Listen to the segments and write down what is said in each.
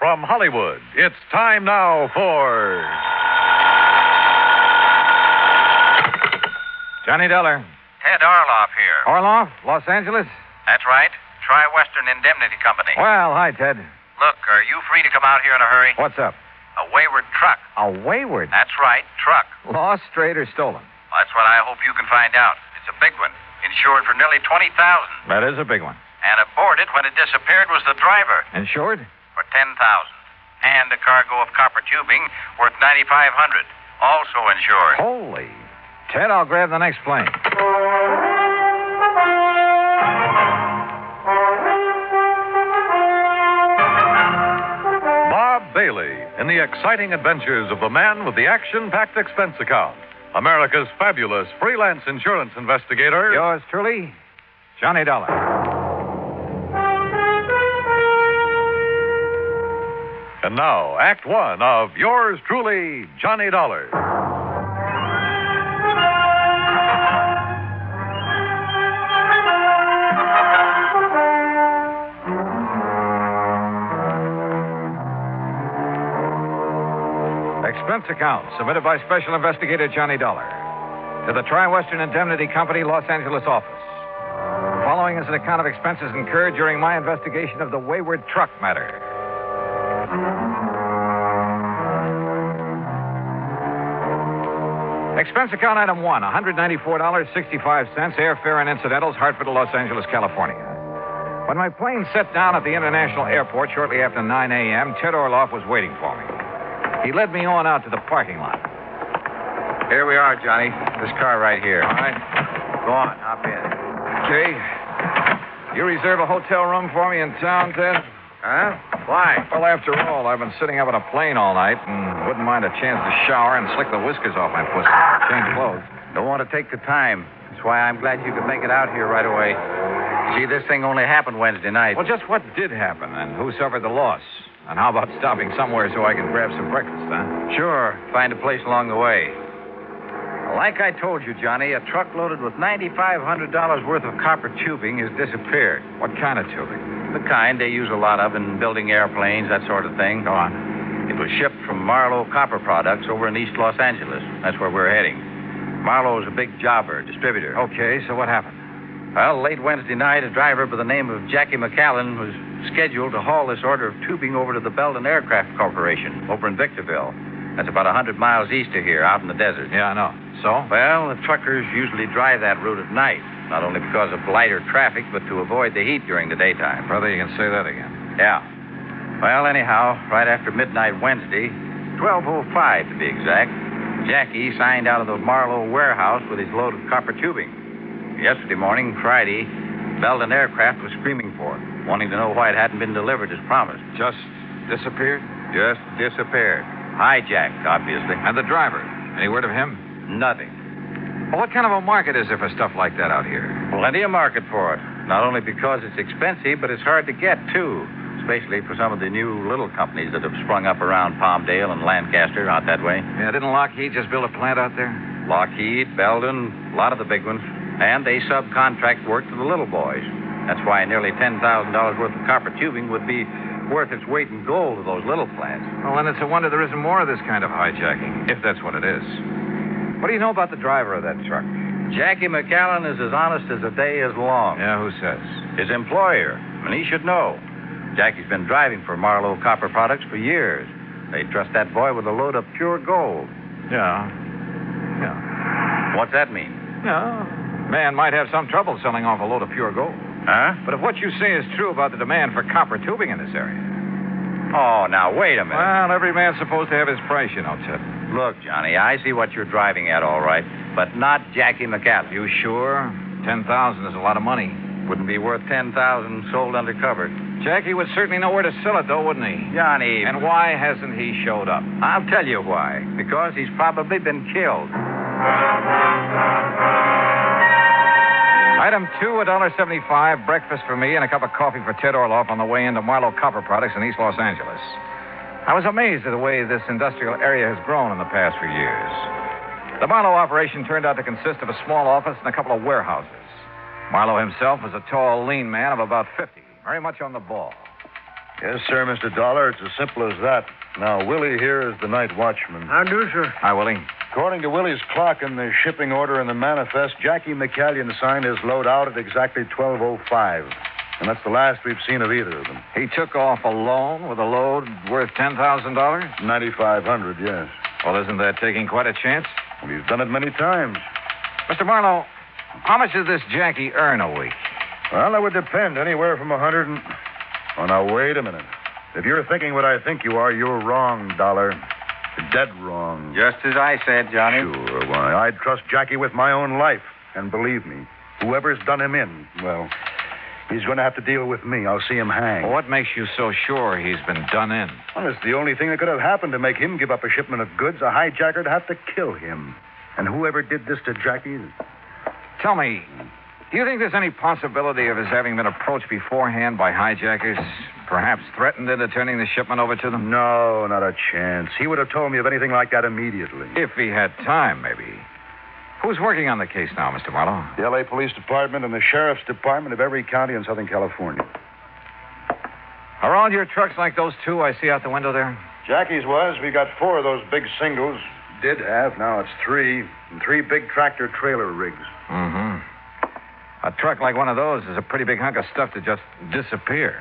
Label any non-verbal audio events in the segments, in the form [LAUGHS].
From Hollywood, it's time now for. Johnny Dollar. Ted Orloff here. Orloff, Los Angeles? That's right. Tri Western Indemnity Company. Well, hi, Ted. Look, are you free to come out here in a hurry? What's up? A wayward truck. A wayward. That's right, truck. Lost, strayed, or stolen? That's what I hope you can find out. It's a big one, insured for nearly 20000 That is a big one. And aboard it when it disappeared was the driver Insured? For 10000 And a cargo of copper tubing worth 9500 also insured. Holy. Ted, I'll grab the next plane. Bob Bailey in the exciting adventures of the man with the action packed expense account. America's fabulous freelance insurance investigator. Yours truly, Johnny Dollar. And now, Act One of yours truly, Johnny Dollar. Expense account submitted by Special Investigator Johnny Dollar to the Tri Western Indemnity Company, Los Angeles office. Following is an account of expenses incurred during my investigation of the wayward truck matter. Expense account item one $194.65, airfare and incidentals, Hartford to Los Angeles, California. When my plane set down at the International Airport shortly after 9 a.m., Ted Orloff was waiting for me. He led me on out to the parking lot. Here we are, Johnny. This car right here. All right. Go on, hop in. Okay. You reserve a hotel room for me in town, Ted? Huh? Why? Well, after all, I've been sitting up in a plane all night and wouldn't mind a chance to shower and slick the whiskers off my pussy. Change clothes. Don't want to take the time. That's why I'm glad you could make it out here right away. See, this thing only happened Wednesday night. Well, just what did happen and who suffered the loss? And how about stopping somewhere so I can grab some breakfast, huh? Sure. Find a place along the way. Like I told you, Johnny, a truck loaded with $9,500 worth of copper tubing has disappeared. What kind of tubing? The kind they use a lot of in building airplanes, that sort of thing. Go on. It was shipped from Marlowe Copper Products over in East Los Angeles. That's where we're heading. Marlowe's a big jobber, distributor. Okay, so what happened? Well, late Wednesday night, a driver by the name of Jackie McCallion was scheduled to haul this order of tubing over to the Belden Aircraft Corporation over in Victorville. That's about a 100 miles east of here, out in the desert. Yeah, I know. So? Well, the truckers usually drive that route at night, not only because of lighter traffic, but to avoid the heat during the daytime. Brother, you can say that again. Yeah. Well, anyhow, right after midnight Wednesday, 12.05 to be exact, Jackie signed out of the Marlowe warehouse with his load of copper tubing. Yesterday morning, Friday, Belden Aircraft was screaming for it, wanting to know why it hadn't been delivered as promised. Just disappeared? Just disappeared. Hijacked, obviously. And the driver? Any word of him? Nothing. Well, what kind of a market is there for stuff like that out here? Plenty of market for it. Not only because it's expensive, but it's hard to get, too. Especially for some of the new little companies that have sprung up around Palmdale and Lancaster, out that way. Yeah, didn't Lockheed just build a plant out there? Lockheed, Belden, a lot of the big ones. And they subcontract work to the little boys. That's why nearly $10,000 worth of copper tubing would be worth its weight in gold to those little plants. Well, then it's a wonder there isn't more of this kind of hijacking, if that's what it is. What do you know about the driver of that truck? Jackie McCallion is as honest as a day is long. Yeah, who says? His employer, and he should know. Jackie's been driving for Marlowe Copper Products for years. They trust that boy with a load of pure gold. Yeah. Yeah. What's that mean? Yeah. Man might have some trouble selling off a load of pure gold. Huh? But if what you say is true about the demand for copper tubing in this area. Oh, now, wait a minute. Well, every man's supposed to have his price, you know, Ted. Look, Johnny, I see what you're driving at, all right, but not Jackie McCallion. You sure? Ten thousand is a lot of money. Wouldn't be worth 10000 sold undercover. Jackie would certainly know where to sell it, though, wouldn't he? Johnny. And why hasn't he showed up? I'll tell you why. Because he's probably been killed. Item two, $1.75, breakfast for me and a cup of coffee for Ted Orloff on the way into Marlowe Copper Products in East Los Angeles. I was amazed at the way this industrial area has grown in the past few years. The Marlowe operation turned out to consist of a small office and a couple of warehouses. Marlowe himself was a tall, lean man of about 50, very much on the ball. Yes, sir, Mr. Dollar. It's as simple as that. Now, Willie here is the night watchman. I do, sir. Hi, Willie. According to Willie's clock in the shipping order in the manifest, Jackie McCallion signed his load out at exactly 12.05. And that's the last we've seen of either of them. He took off alone with a load worth $10,000? 9,500, yes. Well, isn't that taking quite a chance? And he's done it many times. Mr. Marlowe, how much does this Jackie earn a week? Well, that would depend. Anywhere from a hundred and. Oh, now, wait a minute. If you're thinking what I think you are, you're wrong, Dollar. You're dead wrong. Just as I said, Johnny. Sure, why? I'd trust Jackie with my own life. And believe me, whoever's done him in, well, he's going to have to deal with me. I'll see him hang. Well, what makes you so sure he's been done in? Well, it's the only thing that could have happened to make him give up a shipment of goods. A hijacker'd have to kill him. And whoever did this to Jackie, Tell me, do you think there's any possibility of his having been approached beforehand by hijackers? Perhaps threatened into turning the shipment over to them? no, not a chance. He would have told me of anything like that immediately. If he had time, maybe. Who's working on the case now, Mr. Marlowe? The L.A. Police Department and the Sheriff's Department of every county in Southern California. Are all your trucks like those two I see out the window there? Jackie's was. We got four of those big singles. Did have. Now it's three. And three big tractor trailer rigs. Mm-hmm. A truck like one of those is a pretty big hunk of stuff to just disappear.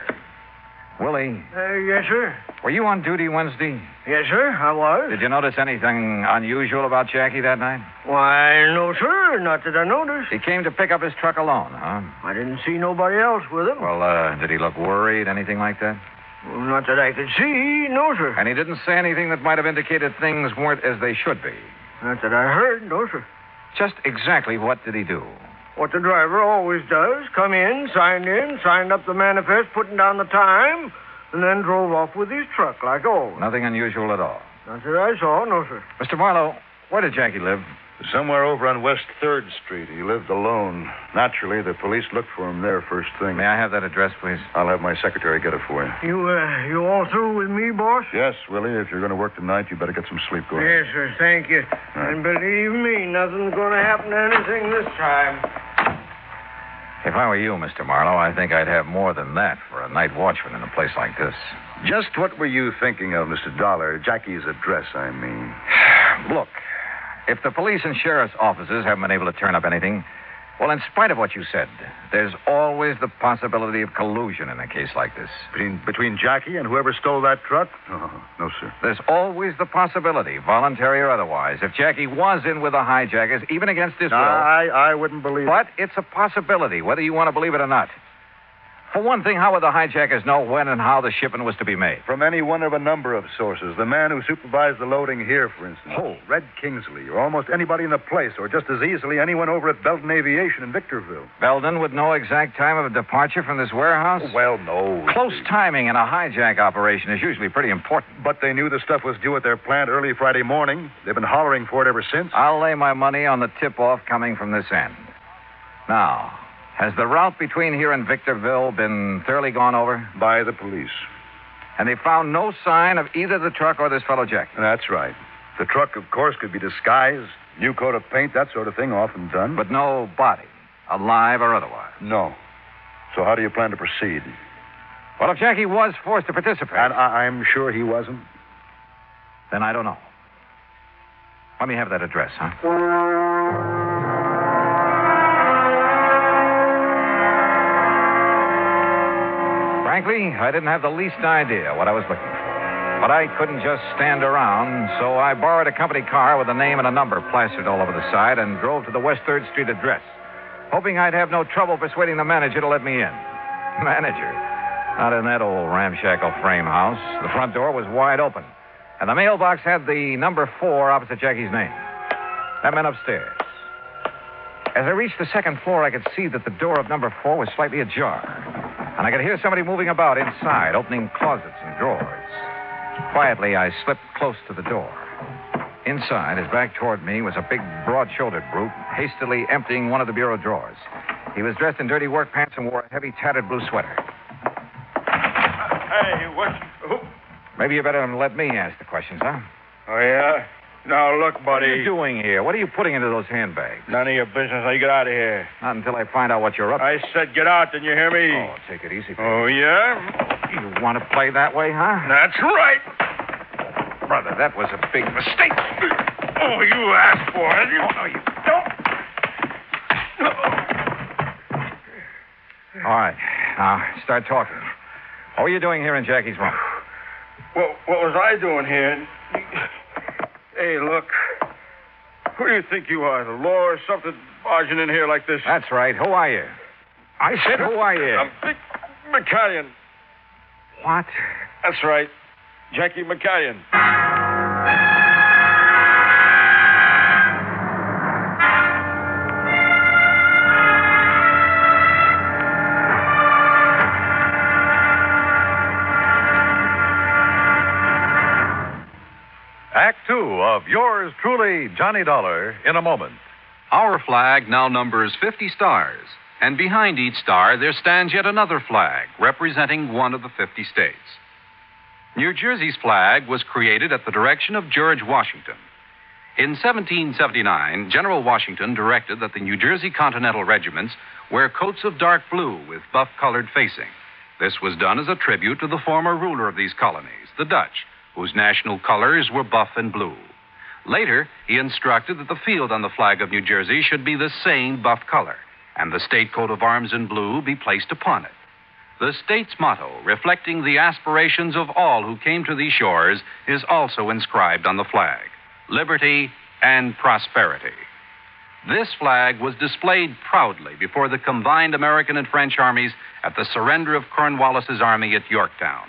Willie, Uh, yes, sir. were you on duty Wednesday? Yes, sir, I was. Did you notice anything unusual about Jackie that night? Why, no, sir. Not that I noticed. He came to pick up his truck alone, huh? I didn't see nobody else with him. Well, uh, did he look worried, anything like that? Not that I could see, no, sir. And he didn't say anything that might have indicated things weren't as they should be. Not that I heard, no, sir. Just exactly what did he do? What the driver always does come in, signed in, signed up the manifest, putting down the time, and then drove off with his truck like always. Nothing unusual at all. Not that I saw, no, sir. Mr. Marlowe, where did Jackie live? Somewhere over on West 3rd Street. He lived alone. Naturally, the police looked for him there first thing. May I have that address, please? I'll have my secretary get it for you. You, uh, you all through with me, boss? Yes, Willie, if you're going to work tonight, you better get some sleep. Go ahead. Yes, sir, thank you. And believe me, nothing's going to happen to anything this time. If I were you, Mr. Marlowe, I think I'd have more than that for a night watchman in a place like this. Just what were you thinking of, Mr. Dollar? Jackie's address, I mean. [SIGHS] Look, if the police and sheriff's offices haven't been able to turn up anything, well, in spite of what you said, there's always the possibility of collusion in a case like this. Between, between Jackie and whoever stole that truck? Oh, no, sir. There's always the possibility, voluntary or otherwise, if Jackie was in with the hijackers, even against his will. I, I wouldn't believe it. But it's a possibility, whether you want to believe it or not. For one thing, how would the hijackers know when and how the shipment was to be made? From any one of a number of sources. The man who supervised the loading here, for instance. Oh. Red Kingsley, or almost anybody in the place, or just as easily anyone over at Belden Aviation in Victorville. Belden would know exact time of departure from this warehouse? Well, no. Close timing in a hijack operation is usually pretty important. But they knew the stuff was due at their plant early Friday morning. They've been hollering for it ever since. I'll lay my money on the tip off coming from this end. Now, has the route between here and Victorville been thoroughly gone over? By the police. And they found no sign of either the truck or this fellow Jackie? That's right. The truck, of course, could be disguised, new coat of paint, that sort of thing, often done. But no body, alive or otherwise. no. So how do you plan to proceed? Well, if Jackie was forced to participate, And I- I'm sure he wasn't. then I don't know. Let me have that address, huh? Frankly, I didn't have the least idea what I was looking for. But I couldn't just stand around, so I borrowed a company car with a name and a number plastered all over the side and drove to the West 3rd Street address, hoping I'd have no trouble persuading the manager to let me in. [LAUGHS] Manager? Not in that old ramshackle frame house. The front door was wide open, and the mailbox had the number four opposite Jackie's name. That meant upstairs. As I reached the second floor, I could see that the door of number four was slightly ajar, and I could hear somebody moving about inside, opening closets and drawers. Quietly, I slipped close to the door. Inside, his back toward me, was a big, broad shouldered brute, hastily emptying one of the bureau drawers. He was dressed in dirty work pants and wore a heavy, tattered blue sweater. Hey, what? Maybe you better let me ask the questions, huh? Oh, yeah? Now, look, buddy. What are you doing here? What are you putting into those handbags? None of your business. Now, you get out of here. Not until I find out what you're up to. I said get out. Didn't you hear me? Oh, take it easy. Oh, yeah? You want to play that way, huh? That's right. Brother, that was a big mistake. Oh, you asked for it. You... Oh, no, you don't. All right. Now, start talking. What were you doing here in Jackie's room? What, what was I doing here? Hey, look. Who do you think you are, the law or something, barging in here like this? That's right. Who are you? I said, who are you? I'm Vic McCallion. What? That's right. Jackie McCallion. Of yours truly, Johnny Dollar, in a moment. Our flag now numbers 50 stars, and behind each star there stands yet another flag representing one of the 50 states. New Jersey's flag was created at the direction of George Washington. In 1779, General Washington directed that the New Jersey Continental regiments wear coats of dark blue with buff colored facing. This was done as a tribute to the former ruler of these colonies, the Dutch, whose national colors were buff and blue. Later, he instructed that the field on the flag of New Jersey should be the same buff color, and the state coat of arms in blue be placed upon it. The state's motto, reflecting the aspirations of all who came to these shores, is also inscribed on the flag liberty and prosperity. This flag was displayed proudly before the combined American and French armies at the surrender of Cornwallis's army at Yorktown.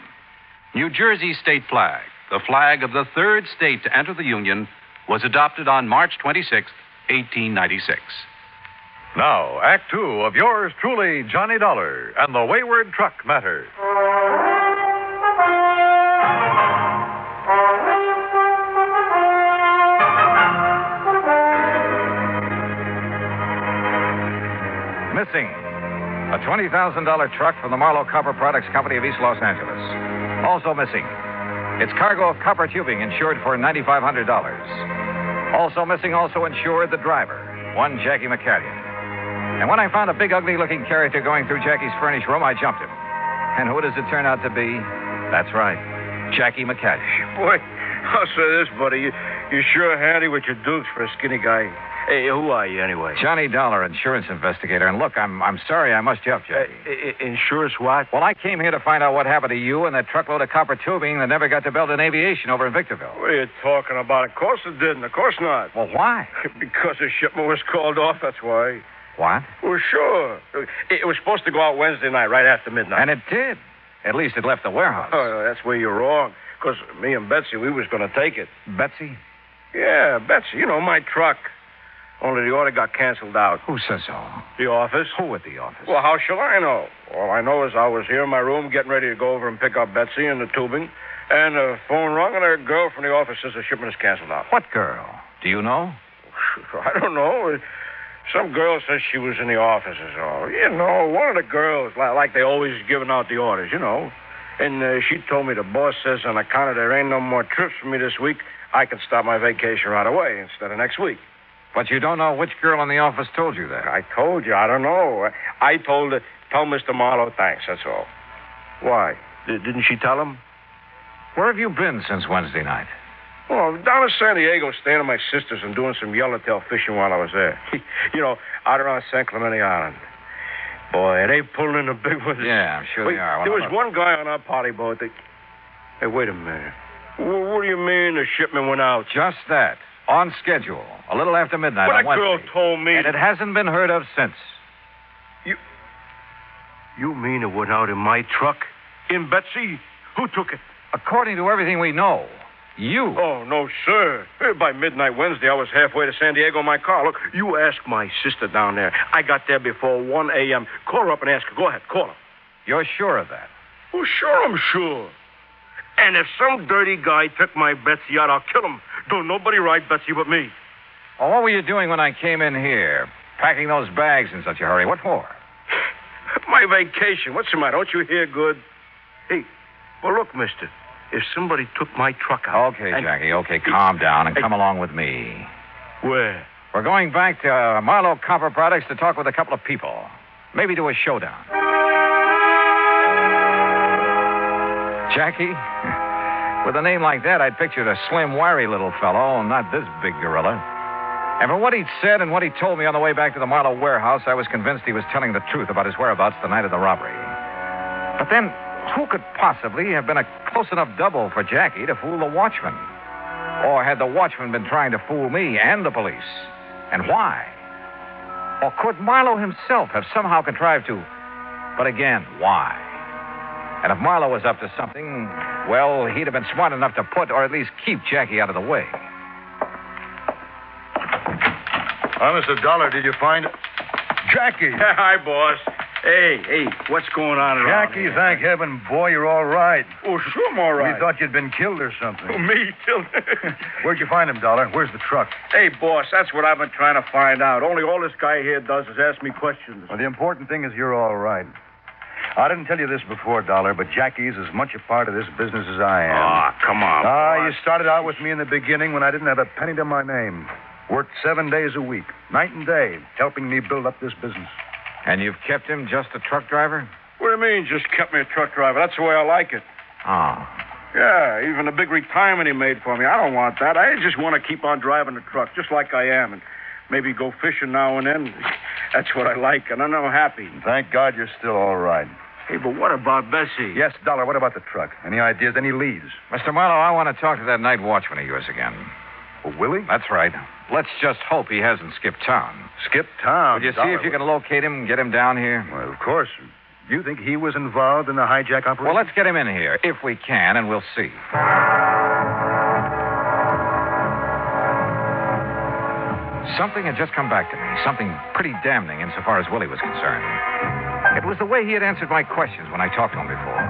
New Jersey state flag, the flag of the third state to enter the Union, was adopted on March 26, 1896. Now, Act two of yours truly, Johnny Dollar, and the Wayward Truck Matter. Missing. A $20,000 truck from the Marlowe Copper Products Company of East Los Angeles. Also missing. Its cargo of copper tubing insured for $9,500. Also missing, also insured, the driver, one Jackie McCallion. And when I found a big, ugly looking character going through Jackie's furnished room, I jumped him. And who does it turn out to be? That's right, Jackie McCallion. Boy, I'll say this, buddy. You, you're sure handy with your dukes for a skinny guy. Hey, who are you anyway? Johnny Dollar, insurance investigator. And look, I'm, I'm sorry I must jump, Uh, Jackie. i- i- insurance what? Well, I came here to find out what happened to you and that truckload of copper tubing that never got to Belden Aviation over in Victorville. What are you talking about? Of course it didn't. Of course not. Well, why? [LAUGHS] because the shipment was called off, that's why. What? Well, sure. It, it was supposed to go out Wednesday night, right after midnight. And it did. At least it left the warehouse. Oh, that's where you're wrong. Because me and Betsy, we was going to take it. Betsy? Yeah, Betsy, you know, my truck. Only the order got canceled out. Who says so? The office? Who at the office? Well, how shall I know? All I know is I was here in my room getting ready to go over and pick up Betsy and the tubing, and the phone rung, and a girl from the office says the shipment is canceled out. What girl? Do you know? [LAUGHS] I don't know. Some girl says she was in the office or so. You know, one of the girls, like they always giving out the orders, you know. And uh, she told me the boss says on account of there ain't no more trips for me this week, I can start my vacation right away instead of next week. But you don't know which girl in the office told you that. I told you, I don't know. I told her, tell Mr. Marlowe thanks, that's all. Why? D- didn't she tell him? Where have you been since Wednesday night? Well, down in San Diego, staying at my sister's and doing some yellowtail fishing while I was there. [LAUGHS] you know, out around San Clemente Island. Boy, they pulling in the big ones. Yeah, I'm sure Wait, they are. There was look- one guy on our party boat that. Hey, wait a minute. Wh- What do you mean the shipment went out? Just that. On schedule. A little after midnight But on that girl told me. And it hasn't been heard of since. You You mean it went out in my truck? In Betsy? Who took it? According to everything we know, you. Oh, no, sir. Eh, By midnight Wednesday, I was halfway to San Diego in my car. Look, you ask my sister down there. I got there before 1 a.m. Call her up and ask her. Go ahead, call her. You're sure of that? Oh, sure, I'm sure. And if some dirty guy took my Betsy out, I'll kill him. Don't nobody ride Betsy but me. Well, what were you doing when I came in here? Packing those bags in such a hurry. What for? [SIGHS] My vacation. What's the matter? Don't you hear good? Hey, well, look, mister. If somebody took my truck out. Okay, and- Jackie. Okay, calm down and come along with me. Where? We're going back to uh, Marlowe Copper Products to talk with a couple of people. Maybe do a showdown. Jackie? [LAUGHS] With a name like that, I'd pictured a slim, wiry little fellow, not this big gorilla. And from what he'd said and what he told me on the way back to the Marlowe warehouse, I was convinced he was telling the truth about his whereabouts the night of the robbery. But then, who could possibly have been a close enough double for Jackie to fool the watchman? Or had the watchman been trying to fool me and the police? And why? Or could Marlowe himself have somehow contrived to? But again, why? And if Marlowe was up to something, well, he'd have been smart enough to put or at least keep Jackie out of the way. Honest a dollar, did you find Jackie? [LAUGHS] Hi, boss. Hey, hey, what's going on around Jackie, here? thank heaven, boy, you're all right. Oh, sure, I'm all right. We thought you'd been killed or something. Oh, [LAUGHS] me, Killed? [LAUGHS] Where'd you find him, Dollar? Where's the truck? hey, boss, that's what I've been trying to find out. Only all this guy here does is ask me questions. Well, the important thing is you're all right. I didn't tell you this before, Dollar, but Jackie's as much a part of this business as I am. Ah, come on, Ah, you started out with me in the beginning when I didn't have a penny to my name. Worked seven days a week, night and day, helping me build up this business. And you've kept him just a truck driver? What do you mean, just kept me a truck driver? That's the way I like it. Oh. Yeah, even the big retirement he made for me. I don't want that. I just want to keep on driving the truck, just like I am, and maybe go fishing now and then. That's what I like, and I'm happy. Thank God you're still all right. Hey, but what about Bessie? Yes, Dollar, what about the truck? Any ideas, any leads? Mr. Marlowe, I want to talk to that night watchman of yours again. Oh, well, Willie? That's right. Let's just hope he hasn't skipped town. Skip town. Would you see if you can locate him and get him down here? Well, of course. You think he was involved in the hijack operation? Well, let's get him in here, if we can, and we'll see. Something had just come back to me, something pretty damning insofar as Willie was concerned. It was the way he had answered my questions when I talked to him before.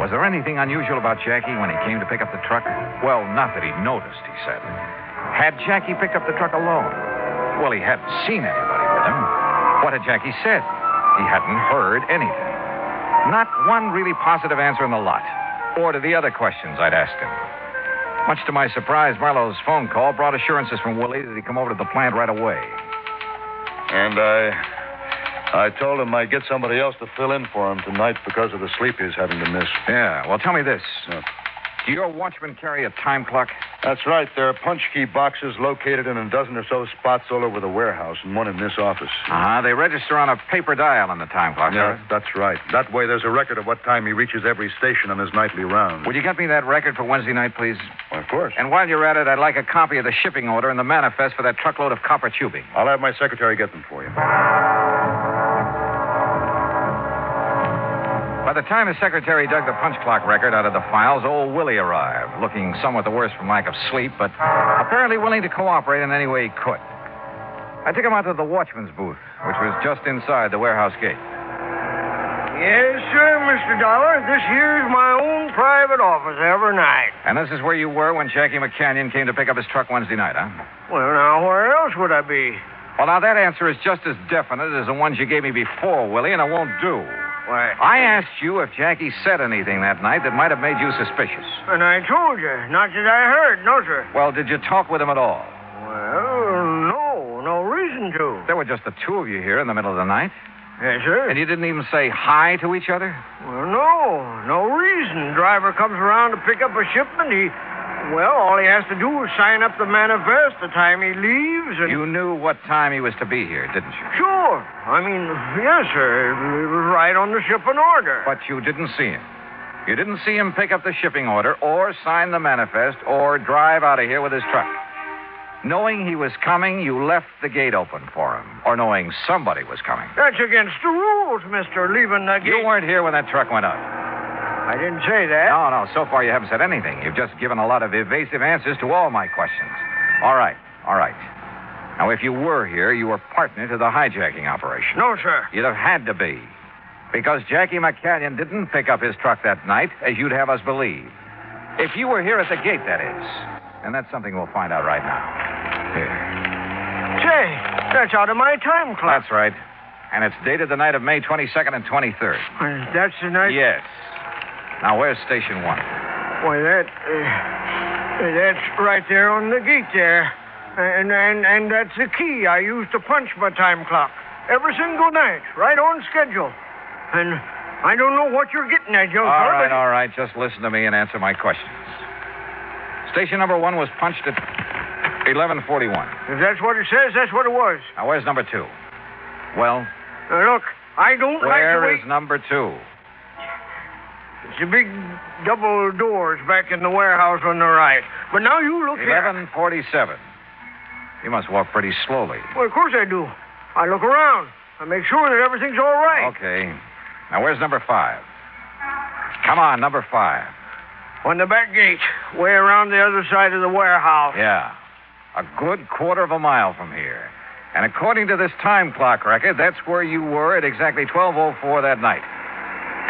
Was there anything unusual about Jackie when he came to pick up the truck? Well, not that he noticed, he said. Had Jackie picked up the truck alone? Well, he hadn't seen anybody with him. What had Jackie said? He hadn't heard anything. Not one really positive answer in the lot, or to the other questions I'd asked him. Much to my surprise, Marlowe's phone call brought assurances from Willie that he'd come over to the plant right away. And I. I told him I'd get somebody else to fill in for him tonight because of the sleep he's having to miss. Yeah, well, tell me this. Do your watchmen carry a time clock? That's right. There are punch key boxes located in a dozen or so spots all over the warehouse, and one in this office. Uh-huh. They register on a paper dial in the time clock, Yeah, sir. that's right. That way, there's a record of what time he reaches every station on his nightly round. Would you get me that record for Wednesday night, please? Well, of course. And while you're at it, I'd like a copy of the shipping order and the manifest for that truckload of copper tubing. I'll have my secretary get them for you. By the time his secretary dug the punch clock record out of the files, old Willie arrived, looking somewhat the worse from lack of sleep, but apparently willing to cooperate in any way he could. I took him out to the watchman's booth, which was just inside the warehouse gate. Yes, sir, Mr. Dollar. This here's my own private office every night. And this is where you were when Jackie McCallion came to pick up his truck Wednesday night, huh? Well, now, where else would I be? Well, now that answer is just as definite as the ones you gave me before, Willie, and it won't do. Why, I asked you if Jackie said anything that night that might have made you suspicious. and I told you, not that I heard, no, sir. Well, did you talk with him at all? Well, no, no reason to. There were just the two of you here in the middle of the night, Yes, sir. and you didn't even say hi to each other? Well, no, no reason. Driver comes around to pick up a shipment. He, well, all he has to do is sign up the manifest the time he leaves, and You knew what time he was to be here, didn't you? sure. I mean, yes, sir. It was right on the shipping order. But you didn't see him. You didn't see him pick up the shipping order or sign the manifest or drive out of here with his truck. Knowing he was coming, you left the gate open for him, or knowing somebody was coming. That's against the rules, Mister. Leaving the You weren't here when that truck went out. I didn't say that. No, no, so far you haven't said anything. You've just given a lot of evasive answers to all my questions. All right, all right. Now, if you were here, you were partner to the hijacking operation. No, sir. You'd have had to be. Because Jackie McCallion didn't pick up his truck that night, as you'd have us believe. If you were here at the gate, that is. And that's something we'll find out right now. Here. Say, that's out of my time clock. That's right. And it's dated the night of May 22nd and 23rd. Well, That's the night. Yes. Now, where's station one? Why, that. Uh, that's right there on the gate there. And, and, and that's the key I use to punch my time clock. Every single night, right on schedule. And I don't know what you're getting at, young All right, but- all right. Just listen to me and answer my questions. Station number one was punched at 1141. If that's what it says, that's what it was. Now, where's number two? Well, Now, look, I don't like the way... is number two? It's the big double doors back in the warehouse on the right. But now you look here. 1147. You must walk pretty slowly. Well, of course I do. I look around. I make sure that everything's all right. Okay. Now, where's number five? Come on, number five. On the back gate, way around the other side of the warehouse. Yeah. A good quarter of a mile from here. And according to this time clock record, that's where you were at exactly 1204 that night.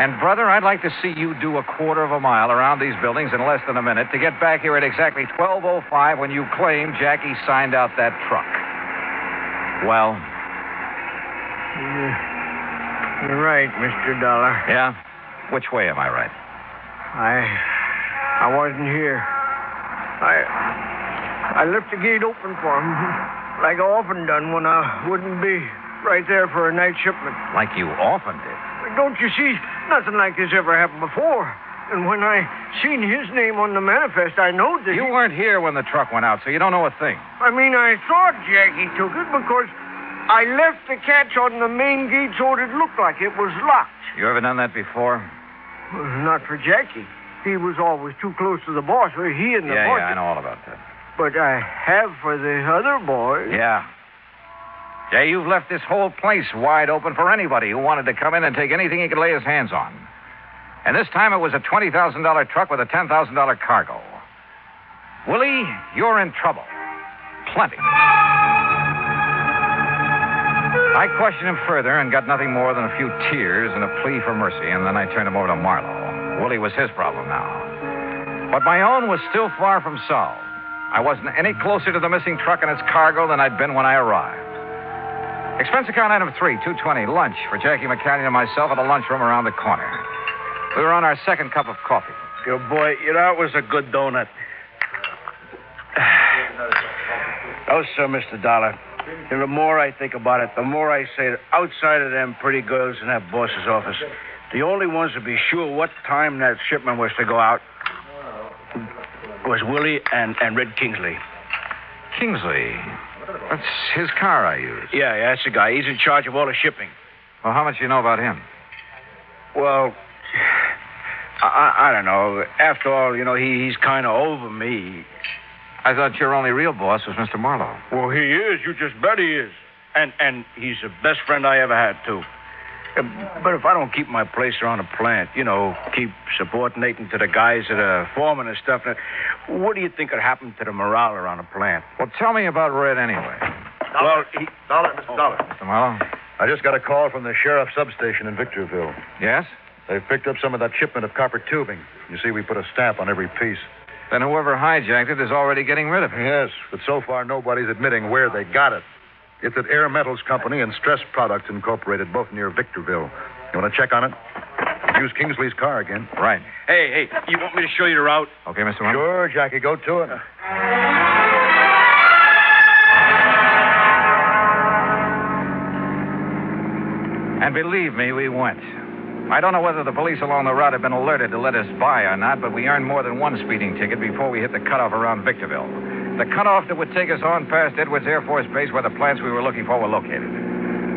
And, brother, I'd like to see you do a quarter of a mile around these buildings in less than a minute to get back here at exactly 1205 when you claim Jackie signed out that truck. Well, You're right, Mr. Dollar. yeah? Which way am I right? I I wasn't here. I I left the gate open for him, [LAUGHS] like I often done when I wouldn't be right there for a night shipment. Like you often did. Don't you see? Nothing like this ever happened before. And when I seen his name on the manifest, I knowed that You he- weren't here when the truck went out, so you don't know a thing. I mean, I thought Jackie took it because I left the catch on the main gate so it looked like it was locked. You ever done that before? Well, not for Jackie. He was always too close to the boss. He and the yeah, boss. yeah, I know all about that. But I have for the other boys. Yeah. Yeah, you've left this whole place wide open for anybody who wanted to come in and take anything he could lay his hands on. And this time it was a $20,000 truck with a $10,000 cargo. Willie, you're in trouble. Plenty. I questioned him further and got nothing more than a few tears and a plea for mercy, and then I turned him over to Marlowe. Willie was his problem now. But my own was still far from solved. I wasn't any closer to the missing truck and its cargo than I'd been when I arrived. Expense account item three, 220, lunch for Jackie McCallion and myself at the lunchroom around the corner. We were on our second cup of coffee. Good boy. You know, it was a good donut. [SIGHS] Oh, sir, Mr. Dollar. The more I think about it, the more I say that outside of them pretty girls in that boss's office, the only ones to be sure what time that shipment was to go out was Willie and, and Red Kingsley. Kingsley. That's his car I used. Yeah, yeah, that's the guy. He's in charge of all the shipping. Well, how much do you know about him? Well, [SIGHS] I, I, I don't know. After all, you know, he, he's kind of over me. I thought your only real boss was Mr. Marlowe. Well, he is. You just bet he is. And and he's the best friend I ever had, too. Uh, But if I don't keep my place around the plant, you know, keep subordinating to the guys that are foreman and stuff, uh, what do you think would happen to the morale around the plant? Well, tell me about Red anyway. Well, he, Dollar, Mr. Dollar. Mr. Marlowe? I just got a call from the sheriff's substation in Victorville. Yes? They've picked up some of that shipment of copper tubing. You see, we put a stamp on every piece. Then whoever hijacked it is already getting rid of it. Yes, but so far nobody's admitting where they got it. It's at Air Metals Company and Stress Products Incorporated, both near Victorville. You want to check on it? Use Kingsley's car again. Right. hey, hey, you want me to show you the route? Okay, Mr. Marlowe? Sure, Jackie, go to it. And believe me, we went. I don't know whether the police along the route have been alerted to let us by or not, but we earned more than one speeding ticket before we hit the cutoff around Victorville. The cutoff that would take us on past Edwards Air Force Base where the plants we were looking for were located.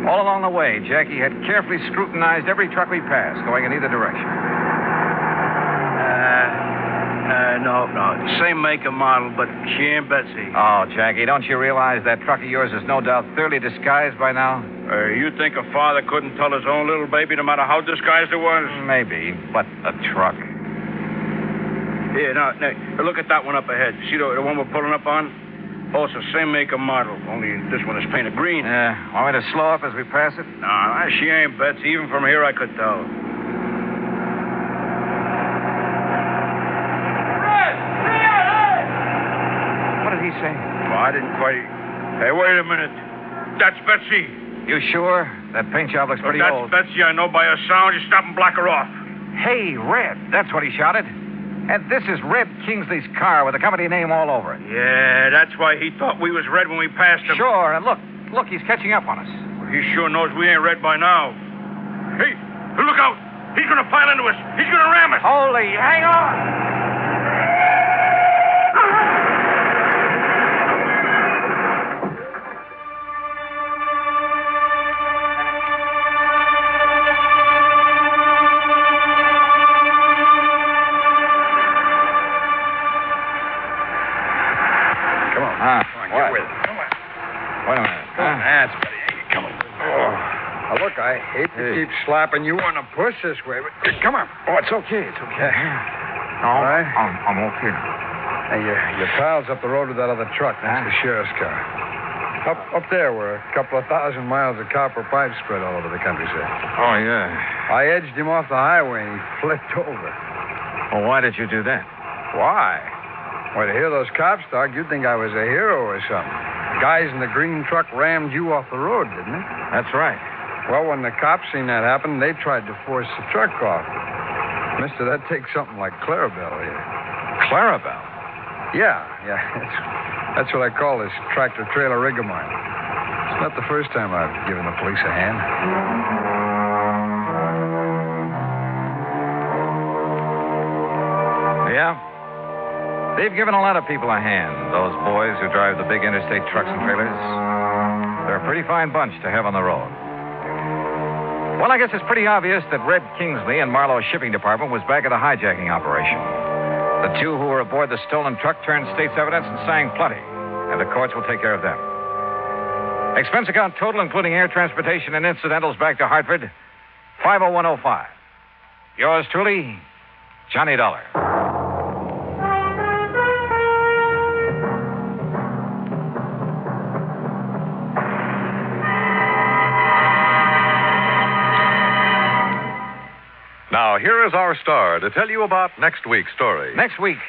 All along the way, Jackie had carefully scrutinized every truck we passed, going in either direction. Uh, uh, no, no. Same make and model, but she ain't Betsy. Oh, Jackie, don't you realize that truck of yours is no doubt thoroughly disguised by now? Uh, you think a father couldn't tell his own little baby no matter how disguised it was? Maybe, but a truck. Yeah, now, look at that one up ahead. See the, the one we're pulling up on? Oh, also, same make and model, only this one is painted green. Yeah, want me to slow up as we pass it? Nah, she ain't Betsy. Even from here, I could tell. What did he say? Well, I didn't quite. Hey, wait a minute. That's Betsy. You sure? That paint job looks pretty That's old. That's Betsy. I know by her sound. You stop and block her off. Hey, Red. That's what he shouted. And this is Red Kingsley's car with the company name all over it. Yeah, that's why he thought we was red when we passed him. Sure, and look, look, he's catching up on us. He sure knows we ain't red by now. Hey, look out! He's going to pile into us. He's to ram us. Holy, hang on! I hate to Hey. keep slapping you on the push this way, but come on. Oh, it's okay. It's okay. No, All right. I'm, I'm okay. Hey, your, your pal's up the road with that other truck. That's Huh? the sheriff's car. Up, up there, where a couple of thousand miles of copper pipe spread all over the countryside. Oh, yeah. I edged him off the highway and he flipped [LAUGHS] over. Well, why did you do that? Why? Well, to hear those cops talk, you'd think I was a hero or something. The guys in the green truck rammed you off the road, didn't they? That's right. Well, when the cops seen that happen, they tried to force the truck off. Mister, that takes something like Clarabelle here. Clarabelle. Yeah, yeah. [LAUGHS] That's, that's what I call this tractor trailer rig of mine. It's not the first time I've given the police a hand. Yeah? They've given a lot of people a hand, those boys who drive the big interstate trucks and trailers. They're a pretty fine bunch to have on the road. Well, I guess it's pretty obvious that Red Kingsley and Marlowe's shipping department was back at the hijacking operation. The two who were aboard the stolen truck turned state's evidence and sang plenty, and the courts will take care of them. Expense account total, including air transportation and incidentals back to Hartford, 50105. Yours truly, Johnny Dollar. Here is our star to tell you about next week's story. Next week.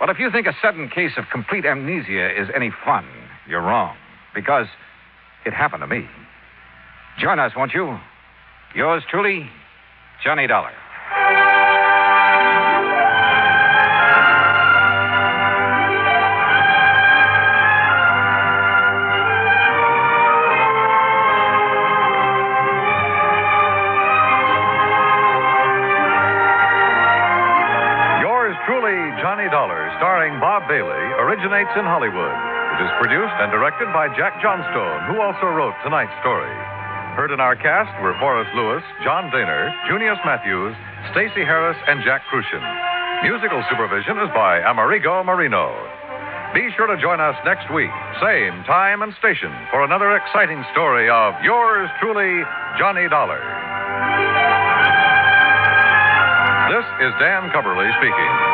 Well, if you think a sudden case of complete amnesia is any fun, you're wrong. Because it happened to me. Join us, won't you? Yours truly, Johnny Dollar. Starring Bob Bailey, originates in Hollywood. It is produced and directed by Jack Johnstone, who also wrote tonight's story. Heard in our cast were Forrest Lewis, John Dehner, Junius Matthews, Stacy Harris, and Jack Kruschen. Musical supervision is by Amerigo Marino. Be sure to join us next week, same time and station, for another exciting story of yours truly, Johnny Dollar. This is Dan Cubberly speaking.